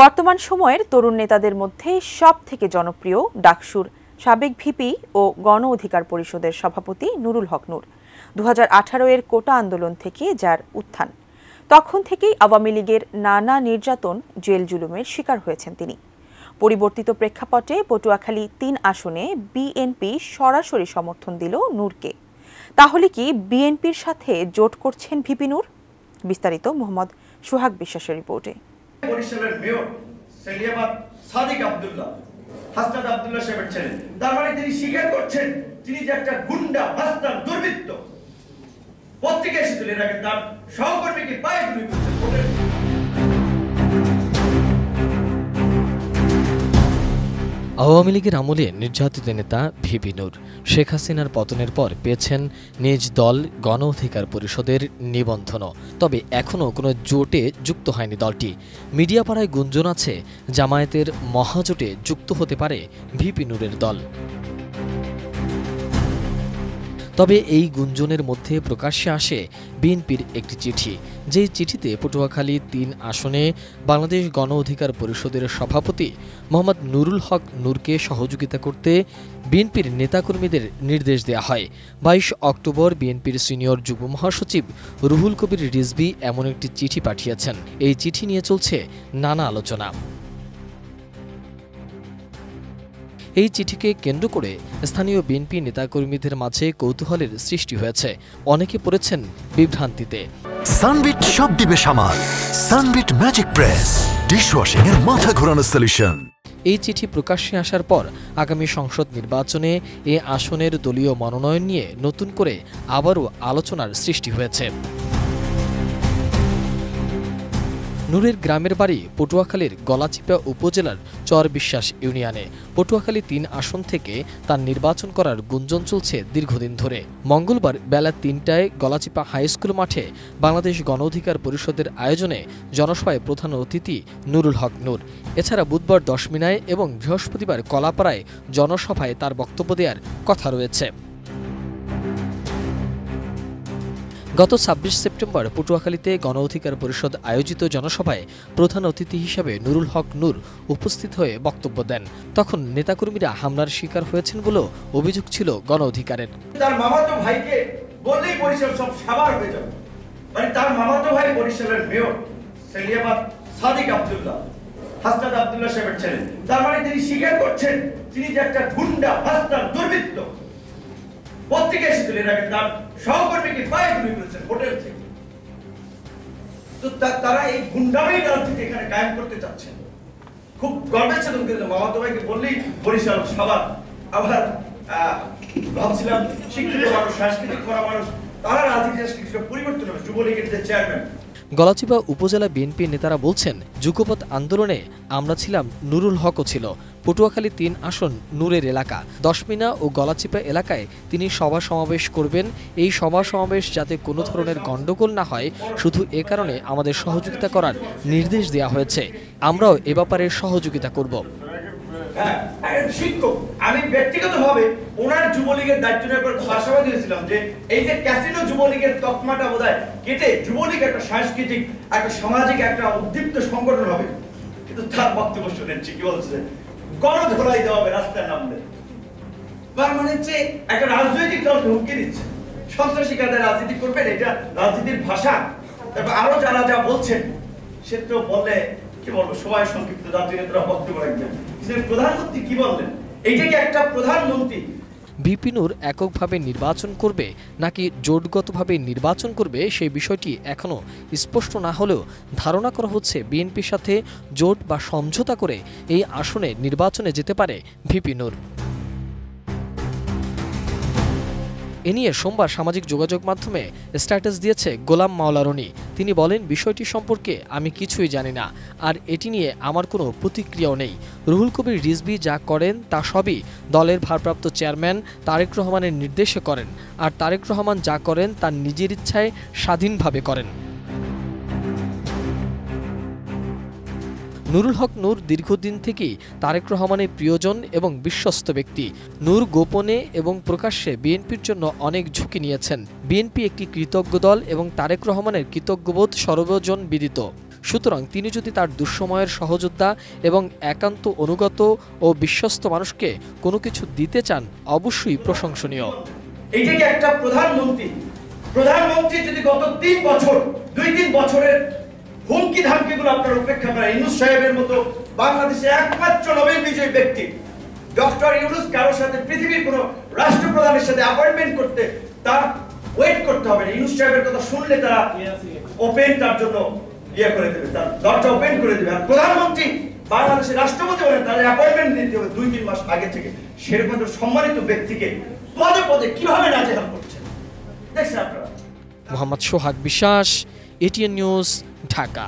বর্তমান সময়ের তরুণ নেতাদের মধ্যে সব থেকে জনপ্রিয় ডাকসুর সাবেক ভিপি ও গণ অধিকার পরিষদের সভাপতি নুরুল হক নূর। দু হাজার আঠারো এর কোটা আন্দোলন থেকে যার উত্থান। তখন থেকেই আওয়ামী লীগের নানা নির্যাতন জেল জুলুমের শিকার হয়েছেন তিনি। পরিবর্তিত প্রেক্ষাপটে পটুয়াখালী তিন আসনে বিএনপি সরাসরি সমর্থন দিল নূরকে। তাহলে কি বিএনপির সাথে জোট করছেন ভিপি নূর? বিস্তারিত মোহাম্মদ সুহাগ বিশ্বাসের রিপোর্টে। বরিশালের মেয়র সেলিয়াবাদ সাদিক আবদুল্লাহ হাসনাদ আবদুল্লাহ সাহেবের ছেলে। তার মানে তিনি স্বীকার করছেন তিনি যে একটা গুন্ডা হাসনাদ দুর্বৃত্ত। পত্রিকা এসেছিলেন আগে তার সহকর্মীকে পায়ে গুলি করছেন আওয়ামী লীগের আমলে নির্যাতিত নেতা ভিপি নূর। শেখ হাসিনার পতনের পর পেয়েছেন নিজ দল গণ অধিকার পরিষদের নিবন্ধনও। তবে এখনও কোনো জোটে যুক্ত হয়নি দলটি। মিডিয়া পাড়ায় গুঞ্জন আছে, জামায়াতের মহাজোটে যুক্ত হতে পারে ভিপি নূরের দল। তবে এই গুঞ্জনের মধ্যে প্রকাশ্যে আসে বিএনপির একটি চিঠি। যেই চিঠিতে পটুয়াখালী তিন আসনে বাংলাদেশ গণ অধিকার পরিষদের সভাপতি মোহাম্মদ নুরুল হক নূরকে সহযোগিতা করতে বিএনপির নেতাকর্মীদের নির্দেশ দেওয়া হয়। বাইশ অক্টোবর বিএনপির সিনিয়র যুব মহাসচিব রুহুল কবির রিজভি এমন একটি চিঠি পাঠিয়েছেন। এই চিঠি নিয়ে চলছে নানা আলোচনা। এই চিঠিকে কেন্দ্র করে স্থানীয় বিএনপি নেতাকর্মীদের মাঝে কৌতূহলের সৃষ্টি হয়েছে। অনেকে পড়েছেন বিভ্রান্তিতে। সানবিট সব দিবে সামাল। Sunbit magic press. ডিশওয়াশিং এর মাথা ঘোরানো সলিউশন। এই চিঠি প্রকাশ্যে আসার পর আগামী সংসদ নির্বাচনে এ আসনের দলীয় মনোনয়ন নিয়ে নতুন করে আবারও আলোচনার সৃষ্টি হয়েছে। নূরের গ্রামের বাড়ি পটুয়াখালীর গলাচিপা উপজেলার চর বিশ্বাস ইউনিয়নে। পটুয়াখালী তিন আসন থেকে তার নির্বাচন করার গুঞ্জন চলছে দীর্ঘদিন ধরে। মঙ্গলবার বেলা তিনটায় গলাচিপা হাই স্কুল মাঠে বাংলাদেশ গণ অধিকার পরিষদের আয়োজনে জনসভায় প্রধান অতিথি নুরুল হক নূর। এছাড়া বুধবার দশমিনায় এবং বৃহস্পতিবার কলাপাড়ায় জনসভায় তার বক্তব্য দেওয়ার কথা রয়েছে। গত ছাব্বিশ সেপ্টেম্বর পটুয়াখালীতে গণ অধিকার পরিষদ আয়োজিত জনসভায় প্রধান অতিথি হিসাবে নুরুল হক নূর উপস্থিত হয়ে বক্তব্য দেন। তখন নেতাকর্মীরা হামলার শিকার হয়েছেন বলেও অভিযোগ ছিল গণ অধিকারের। তার মামাতো ভাইকে সব সাবার হয়ে যাবে। মানে তার মামাতো ভাই মেয়র, সেলিয়াবাদ সাদিক আব্দুল্লাহ হাসনাদ আব্দুল্লাহ সাহেবের ছেলে। তার মানে তিনি স্বীকার করছেন, তিনি যে একটা গুন্ডা মাস্তান দুর্বৃত্ত। পত্রিকা এসেছিল এর আগে তার সহকর্মীকে পায়ে গুলি করেছেন হোটেল থেকে। তো তারা এই গুন্ডামি রাজনীতি এখানে কায়েম করতে চাচ্ছেন খুব গর্বের সাথে কিন্তু মামাতো ভাইকে বললেই বরিশাল সবার। আবার ভাবছিলাম শিক্ষিত মানুষ, সাংস্কৃতিক করা মানুষ, তারা রাজনীতি কিছুটা পরিবর্তন হবে। যুবলীগের যে চেয়ারম্যান গলাচিপা উপজেলা বিএনপি নেতারা বলছেন, যুগপৎ আন্দোলনে আমরা ছিলাম নুরুল হকও ছিল। পটুয়াখালী তিন আসন নূরের এলাকা। দশমিনা ও গলাচিপা এলাকায় তিনি সভা সমাবেশ করবেন। এই সভা সমাবেশ যাতে কোনো ধরনের গণ্ডগোল না হয়, শুধু এ কারণে আমাদের সহযোগিতা করার নির্দেশ দেওয়া হয়েছে। আমরাও এ ব্যাপারে সহযোগিতা করব। হ্যাঁ আমি ব্যক্তিগতভাবে ওনার যুবলীগের দায়িত্ব নেওয়ার পর আশাবাদী যে এই যে ক্যাসিনো যুবলীগের তকমাটা বোধহয় কেটে যুবলীগ একটা সাংস্কৃতিক, একটা সামাজিক, একটা উদ্দীপ্ত সংগঠন হবে। কিন্তু তার বক্তব্য শুনেছি কি বলছে গণধোলাই দেওয়া হবে, রাস্তায় নামলে। মানে হচ্ছে একটা রাজনৈতিক দল হুমকি দিচ্ছে। সন্ত্রাসী কাদের রাজনীতি করবেন, এটা রাজনীতির ভাষা। তারপর আরও যারা যা বলছেন, সে তো বলে, কি বলব, সবাই সংক্ষিপ্ত জাতীয় নেতারা বক্তব্য প্রধানমন্ত্রী কি বললেন? এইটা কি একটা প্রধানমন্ত্রী বিপিনুর এককভাবে নির্বাচন করবে নাকি জোটগতভাবে নির্বাচন করবে সেই বিষয়টি এখনও স্পষ্ট না হলেও ধারণা করা হচ্ছে বিএনপির সাথে জোট বা সমঝোতা করে এই আসনে নির্বাচনে যেতে পারে ভিপিনুর এ নিয়ে সোমবার সামাজিক যোগাযোগ মাধ্যমে স্ট্যাটাস দিয়েছে গোলাম মাওলারনি তিনি বলেন, বিষয়টি সম্পর্কে আমি কিছুই জানি না, আর এটি নিয়ে আমার কোনো প্রতিক্রিয়াও নেই। রুহুল কবির রিজবি যা করেন তা সবই দলের ভারপ্রাপ্ত চেয়ারম্যান তারেক রহমানের নির্দেশে করেন, আর তারেক রহমান যা করেন তার নিজের ইচ্ছায় স্বাধীনভাবে করেন। নুরুল হক নূর দীর্ঘদিন থেকেই তারেক রহমানের প্রিয়জন এবং বিশ্বস্ত ব্যক্তি। নূর গোপনে এবং প্রকাশ্যে বিএনপির জন্য অনেক ঝুঁকি নিয়েছেন। বিএনপি একটি কৃতজ্ঞ দল এবং তারেক রহমানের কৃতজ্ঞবোধ সর্বজন বিদিত। সুতরাং তিনি যদি তার দুঃসময়ের সহযোদ্ধা এবং একান্ত অনুগত ও বিশ্বস্ত মানুষকে কোনো কিছু দিতে চান, অবশ্যই প্রশংসনীয়। একটা প্রধানমন্ত্রী প্রধানমন্ত্রী যদি গত তিন বছর, দুই তিন বছরের হুমকি ধামকিগুলো আপনার উপেক্ষা করেন ইউনুস সাহেবের মতো বাংলাদেশে একমাত্র নোবেল বিজয়ী ব্যক্তি। ডক্টর ইউনুস কারোর সাথে পৃথিবীর কোনো রাষ্ট্রপ্রধানের সাথে অ্যাপয়েন্টমেন্ট করতে তার ওয়েট করতে হবে না। ইউনুস সাহেবের কথা শুনলে তারা ওপেন তার জন্য ইয়ে করে দেবে, তার দরজা ওপেন করে দেবে। আর প্রধানমন্ত্রী বাংলাদেশের রাষ্ট্রপতি হলেন তাদের অ্যাপয়েন্টমেন্ট দিতে হবে দুই, তিন মাস আগে থেকে। সেরকম সম্মানিত ব্যক্তিকে পদে পদে কীভাবে নাজেহাল করছেন? দেখছেন আপনারা? মোহাম্মদ সোহাগ বিশ্বাস এটিএন নিউজ ঢাকা।